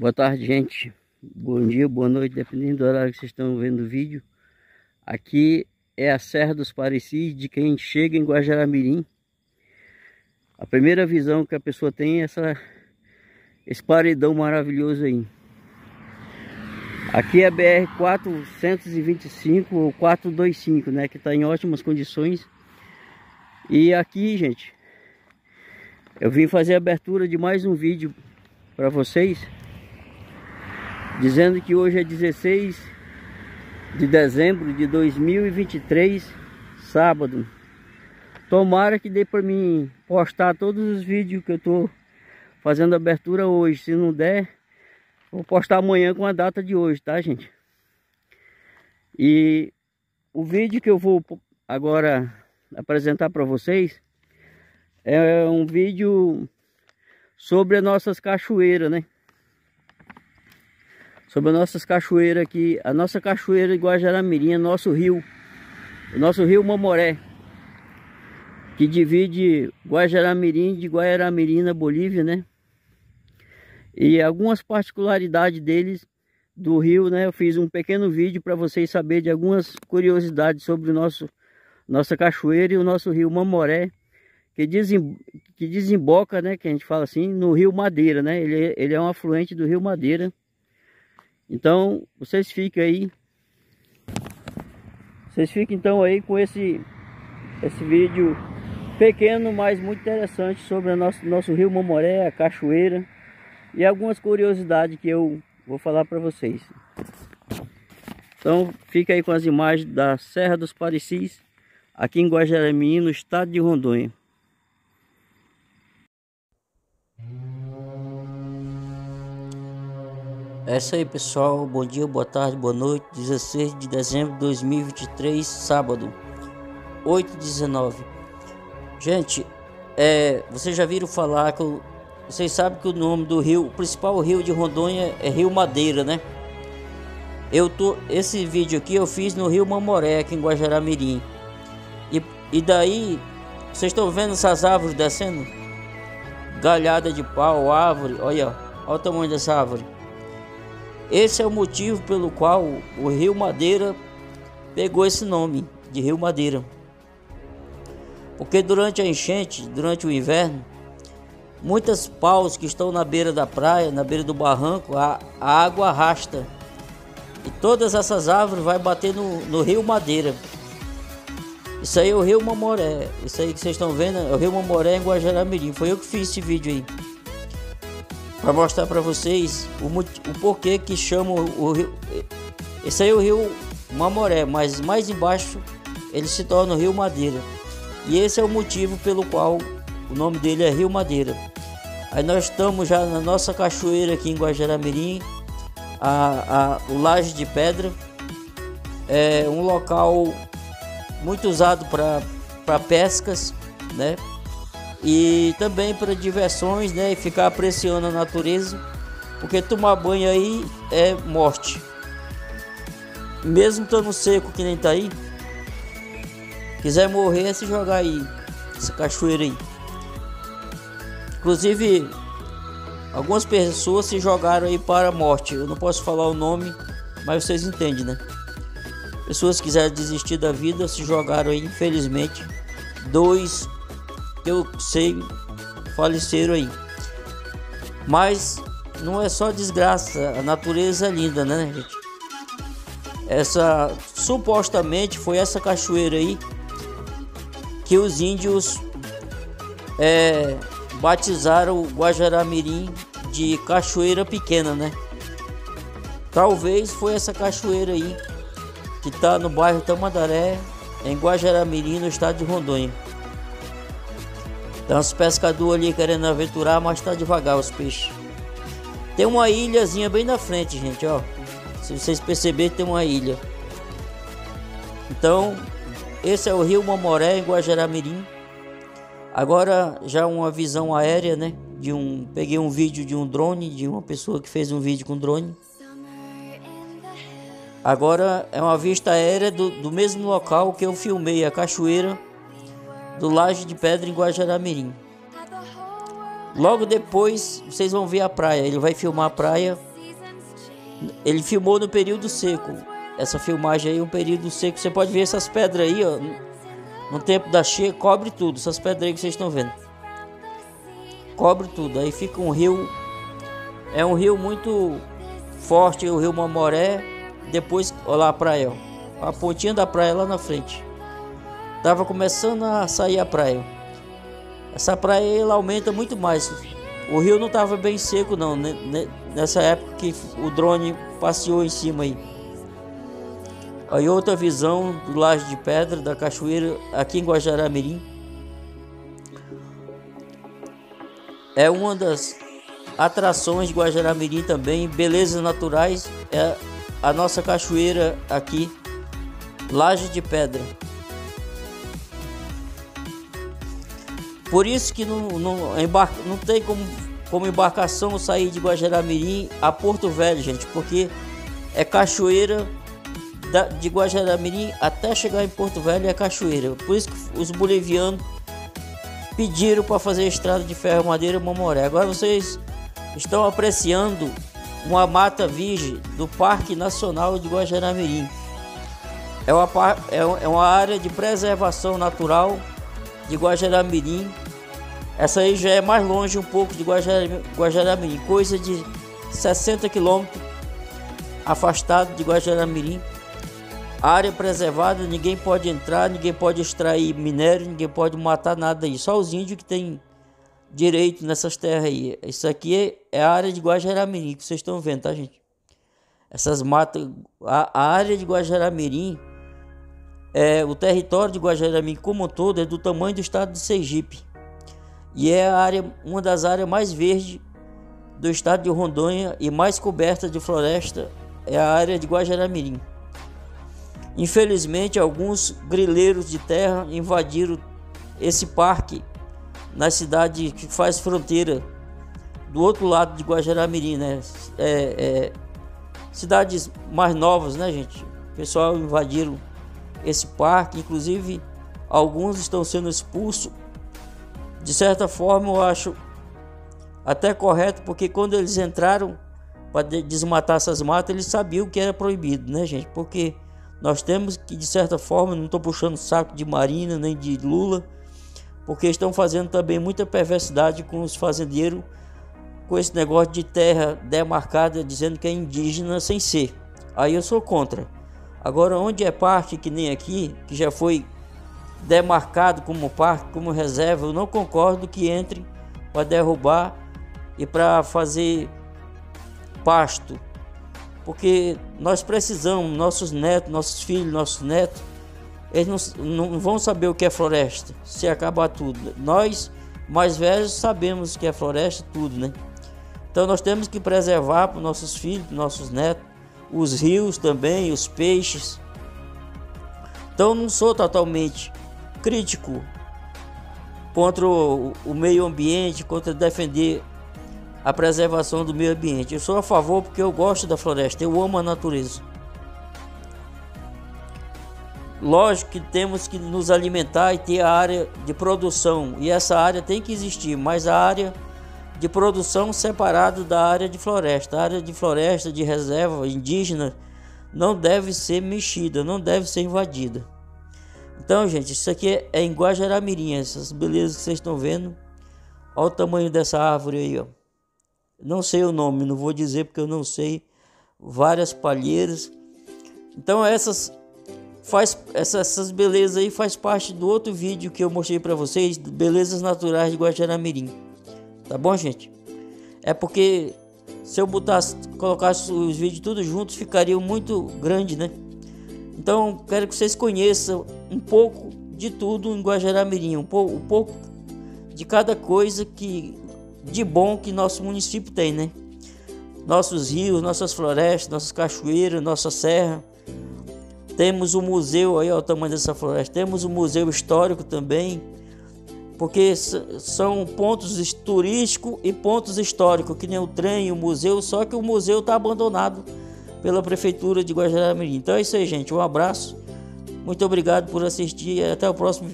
Boa tarde, gente. Bom dia, boa noite, dependendo do horário que vocês estão vendo o vídeo. Aqui é a Serra dos Parecis, de quem chega em Guajaramirim. A primeira visão que a pessoa tem é essa, esse paredão maravilhoso aí. Aqui é a BR 425 ou 425, né? Que está em ótimas condições. E aqui, gente, eu vim fazer a abertura de mais um vídeo para vocês dizendo que hoje é 16 de dezembro de 2023, sábado. Tomara que dê para mim postar todos os vídeos que eu tô fazendo abertura hoje. Se não der, vou postar amanhã com a data de hoje, tá, gente? E o vídeo que eu vou agora apresentar para vocês é um vídeo sobre as nossas cachoeiras, né? Sobre as nossas cachoeiras aqui, a nossa cachoeira de Guajaramirim, nosso rio, o nosso rio Mamoré, que divide Guajaramirim de Guajaramirim na Bolívia, né? E algumas particularidades deles do rio, né? Eu fiz um pequeno vídeo para vocês saberem de algumas curiosidades sobre o nosso nossa cachoeira e o nosso rio Mamoré, que, desem, que desemboca, né? Que a gente fala assim, no rio Madeira, né? Ele, ele é um afluente do rio Madeira. Então, vocês fiquem aí. Vocês fiquem então aí com esse esse vídeo pequeno, mas muito interessante sobre o nosso, nosso rio Momoré, a cachoeira e algumas curiosidades que eu vou falar para vocês. Então, fica aí com as imagens da Serra dos Parecis, aqui em Guajaramirim, no estado de Rondônia. É isso aí, pessoal. Bom dia, boa tarde, boa noite. 16 de dezembro de 2023, sábado, 8 19 Gente, é, vocês já viram falar que o, vocês sabem que o nome do rio, o principal rio de Rondônia é Rio Madeira, né? Eu tô esse vídeo aqui eu fiz no Rio Mamoré, aqui em Guajaramirim. E, e daí, vocês estão vendo essas árvores descendo? Galhada de pau, árvore, olha, olha o tamanho dessa árvore. Esse é o motivo pelo qual o Rio Madeira pegou esse nome de Rio Madeira. Porque durante a enchente, durante o inverno, muitas paus que estão na beira da praia, na beira do barranco, a, a água arrasta. E todas essas árvores vai bater no, no Rio Madeira. Isso aí é o Rio Mamoré. Isso aí que vocês estão vendo é o Rio Mamoré em Guajaramirim. Foi eu que fiz esse vídeo aí para mostrar para vocês o, o porquê que chamam o rio. Esse aí é o rio Mamoré, mas mais embaixo ele se torna o Rio Madeira. E esse é o motivo pelo qual o nome dele é Rio Madeira. Aí nós estamos já na nossa cachoeira aqui em Guajaramirim, a, a, o Laje de Pedra. É um local muito usado para pescas, né? E também para diversões, né? E ficar apreciando a natureza, porque tomar banho aí é morte. Mesmo estando seco que nem tá aí, quiser morrer é se jogar aí, essa cachoeira aí. Inclusive, algumas pessoas se jogaram aí para a morte. Eu não posso falar o nome, mas vocês entendem, né? Pessoas que quiserem desistir da vida se jogaram aí, infelizmente. Dois que eu sei faleceram aí. Mas não é só desgraça, a natureza é linda, né, gente? Essa supostamente foi essa cachoeira aí que os índios é, batizaram o Guajaramirim de cachoeira pequena, né? Talvez foi essa cachoeira aí que tá no bairro Tamandaré, em Guajaramirim, no estado de Rondônia. Tem uns pescadores ali querendo aventurar, mas tá devagar os peixes. Tem uma ilhazinha bem na frente, gente, ó. Se vocês perceberem, tem uma ilha. Então, esse é o Rio Mamoré, em Guajaramirim. Agora, já uma visão aérea, né? De um, peguei um vídeo de um drone, de uma pessoa que fez um vídeo com drone. Agora é uma vista aérea do, do mesmo local que eu filmei a cachoeira do Laje de Pedra em Guajaramirim. Logo depois vocês vão ver a praia. Ele vai filmar a praia Ele filmou no período seco. Essa filmagem aí é um período seco. Você pode ver essas pedras aí, ó. No tempo da cheia, cobre tudo. Essas pedras aí que vocês estão vendo. Cobre tudo. Aí fica um rio. É um rio muito forte, o rio Mamoré. Depois, olha lá a praia, ó. A pontinha da praia lá na frente. Tava começando a sair a praia. Essa praia ela aumenta muito mais. O rio não estava bem seco não, né, né, nessa época que o drone passeou em cima aí. Aí outra visão do Laje de Pedra, da cachoeira, aqui em Guajará-Mirim. É uma das atrações de Guajará-Mirim também, belezas naturais, é a nossa cachoeira aqui, Laje de Pedra. Por isso que não, não, não tem como, como embarcação sair de Guajaramirim a Porto Velho, gente, porque é cachoeira da, de Guajaramirim até chegar em Porto Velho é cachoeira. Por isso que os bolivianos pediram para fazer a estrada de ferro madeira Mamoré. Agora vocês estão apreciando uma mata virgem do Parque Nacional de Guajaramirim. É uma, é, é uma área de preservação natural de Guajaramirim. Essa aí já é mais longe um pouco de Guajaramirim, coisa de 60 quilômetros afastado de Guajaramirim. Área preservada, ninguém pode entrar, ninguém pode extrair minério, ninguém pode matar nada aí. Só os índios que têm direito nessas terras aí. Isso aqui é a área de Guajaramirim que vocês estão vendo, tá, gente? Essas matas, a, a área de Guajaramirim é, o território de Guajaramirim como um todo é do tamanho do estado de Sergipe e é a área, uma das áreas mais verdes do estado de Rondônia e mais coberta de floresta é a área de Guajaramirim. Infelizmente, alguns grileiros de terra invadiram esse parque na cidade que faz fronteira do outro lado de Guajaramirim, né? É, é, cidades mais novas, né, gente? O pessoal invadiram esse parque, inclusive alguns estão sendo expulsos. De certa forma, eu acho até correto, porque quando eles entraram para desmatar essas matas, eles sabiam que era proibido, né, gente? Porque nós temos que, de certa forma, não estou puxando saco de Marina nem de Lula, porque estão fazendo também muita perversidade com os fazendeiros, com esse negócio de terra demarcada, dizendo que é indígena sem ser. Aí eu sou contra. Agora, onde é parque, que nem aqui, que já foi demarcado como parque, como reserva, eu não concordo que entre para derrubar e para fazer pasto. Porque nós precisamos, nossos netos, nossos filhos, nossos netos, eles não, não vão saber o que é floresta se acabar tudo. Nós, mais velhos, sabemos o que é floresta, tudo, né? Então nós temos que preservar para nossos filhos, para nossos netos, os rios também, os peixes. Então não sou totalmente crítico contra o, o meio ambiente, contra defender a preservação do meio ambiente. Eu sou a favor porque eu gosto da floresta, eu amo a natureza. Lógico que temos que nos alimentar e ter a área de produção, e essa área tem que existir, mas a área de produção separado da área de floresta. A área de floresta de reserva indígena não deve ser mexida, não deve ser invadida. Então, gente, isso aqui é em Guajaramirim, essas belezas que vocês estão vendo. Olha o tamanho dessa árvore aí, ó. Não sei o nome, não vou dizer porque eu não sei. Várias palheiras. Então, essas faz essas, belezas aí faz parte do outro vídeo que eu mostrei para vocês, belezas naturais de Guajaramirim. Tá bom, gente? É porque se eu botasse, colocasse os vídeos todos juntos, ficariam muito grande, né? Então, quero que vocês conheçam um pouco de tudo em Guajaramirim, um pouco, um pouco de cada coisa que de bom que nosso município tem, né? Nossos rios, nossas florestas, nossas cachoeiras, nossa serra. Temos o museu aí, olha o tamanho dessa floresta. Temos o museu histórico também porque são pontos turísticos e pontos históricos, que nem o trem o museu, só que o museu está abandonado pela Prefeitura de Guajará-Mirim. Então é isso aí, gente. Um abraço. Muito obrigado por assistir e até o próximo.